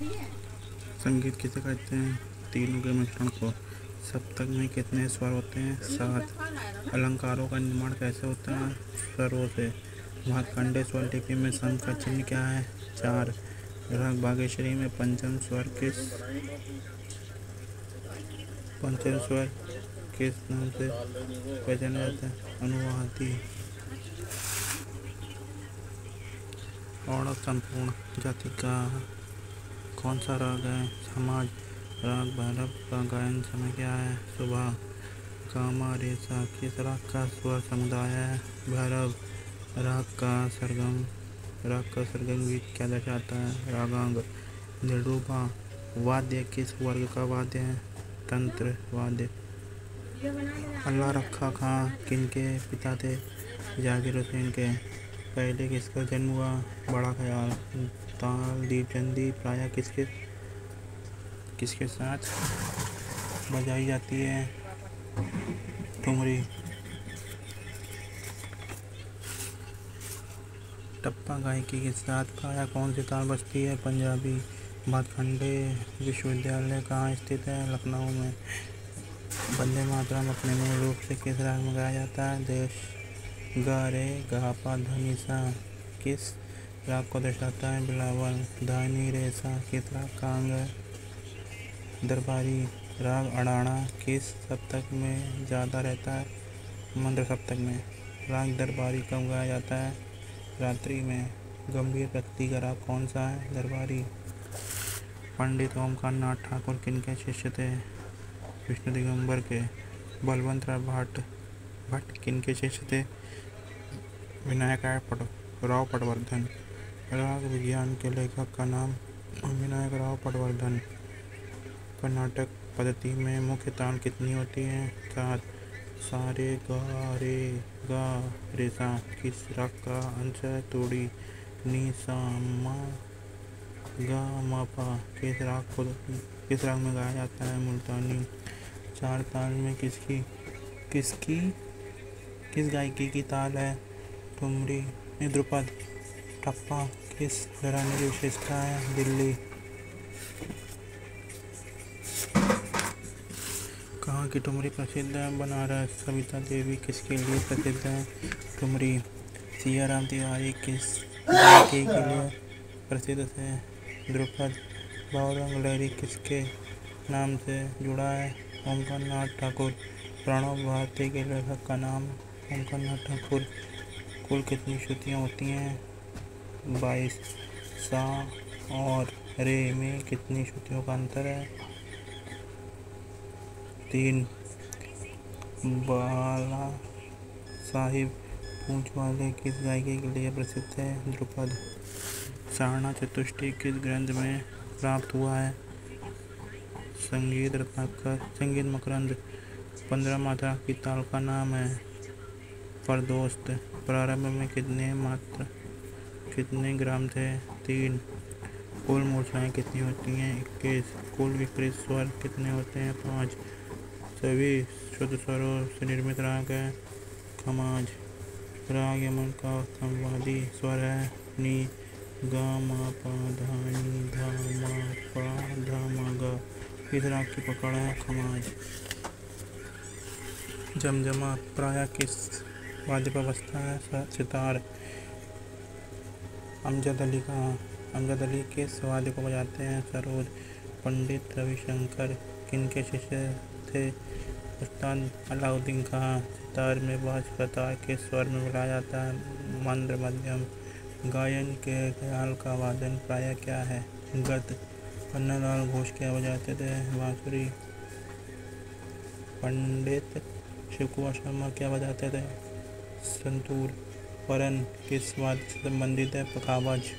संगीत किसे कहते हैं? तीनों के मिश्रण को। सप्तक में कितने स्वर होते हैं? सात। अलंकारों का निर्माण कैसे होता है? स्वरों से। भातखंडे स्वर लिपि में संघ का चिन्ह क्या है? चार। राग बागेश्वरी में पंचम स्वर किस? पंचम स्वर किस नाम से पहचाना जाता है? अनुवादी। और संपूर्ण जाति का कौन सा राग है? समाज, राग भैरव का गायन, समय क्या है? सुबह कामा रेसा, किस राग का स्वर समुदाय है? भैरव, राग का सरगम, राग का सरगम गीत क्या दर्शाता है? रागांग निरूपा वाद्य, किस वर्ग का वाद्य है? तंत्र, वाद्य। अल्लाह रखा खां, किनके पिता थे? जाकिर हुसैन के। पहले किसका जन्म हुआ? बड़ा ख्याल। ताल दीप चंदी प्राय किसके किसके साथ बजाई जाती है? ठुमरी। टप्पा गायकी के साथ प्राय कौन सी ताल बजती है? पंजाबी भातखंडे विश्वविद्यालय कहाँ स्थित है? लखनऊ में। वंदे मातरम अपने मूल रूप से किस राग में गाया जाता है? देश गा रे गा पा सा किस राग को दर्शाता है बिलावल धानी रेसा किस राग का अंग है। दरबारी राग अड़ाना किस सप्तक में ज़्यादा रहता है? मंद्र सप्तक में। राग दरबारी कब गाया जाता है? रात्रि में। गंभीर व्यक्ति का राग कौन सा है? दरबारी। पंडित ओमकार नाथ ठाकुर किन के शिष्य थे? विष्णु दिगंबर के। बलवंत राव भट्ट। भट्ट किन के शिष्य थे? विनायक राव पटवर्धन। राग विज्ञान के लेखक का नाम विनायक राव पटवर्धन। कर्नाटक पद्धति में मुख्य ताल कितनी होती है? चार। सारे गा गा, रे, सा। किस राग का अंश तोड़ी। नी, सा, मा, गा, मा, पा। किस राग को, किस राग में गाया जाता है मुल्तानी? चार ताल में किसकी किसकी, किस गायकी की ताल है? ठुमरी द्रुपद। टप्पा, किस घराने की विशेषता है दिल्ली। कहाँ की टुमरी प्रसिद्ध है? बनारस। सविता देवी, किसके लिए प्रसिद्ध है? टुमरी सिया राम तिवारी, किस के लिए प्रसिद्ध है द्रुपद बावरंग लहरी, किसके नाम से जुड़ा है? ओमकार नाथ ठाकुर। प्रणव भारती के लेखक का नाम ओमकार नाथ ठाकुर। कुल कितनी श्रुतियाँ होती हैं? बाईस सा और रे में कितनी श्रुतियों का अंतर है? तीन। बाला साहिब पूछ वाले किस गायकी के लिए प्रसिद्ध है? द्रुपद। सारणा चतुष्टि किस ग्रंथ में प्राप्त हुआ है? संगीत रत्नाकर, संगीत मकरंद। पंद्रह मात्रा की ताल का नाम है। फरदोस्त प्रारंभ में कितने मात्रा कितने ग्राम थे? तीन। कुल मूर्छाएँ कितनी होती हैं? इक्कीस। कुल विपरीत स्वर कितने होते हैं? पाँच। सभी शुद्ध स्वरों से निर्मित राग है। खमाज। राग यमन का संवादी स्वर है। नी। गा, मा, पा, धा, नी, धा, मा, पा, धा, मा, गा। इस राग की पकड़ है खमाज। जमजमा, प्राय किस वाद्य अवस्था है? सितार। अमजद अली का अमजद अली के सवाल को बजाते हैं सरोज, पंडित रविशंकर किन के शिष्य थे? उस्ताद अलाउद्दीन खां, सितार में बाज प्रतार के स्वर में बुलाया जाता है मंद्र मध्यम। गायन के ख्याल का वादन प्राय क्या है? गत पन्नालाल घोष क्या बजाते थे बांसुरी। पंडित शिव कुमार शर्मा क्या बजाते थे? संतूर। परन किस बात से संबंधित है पखावज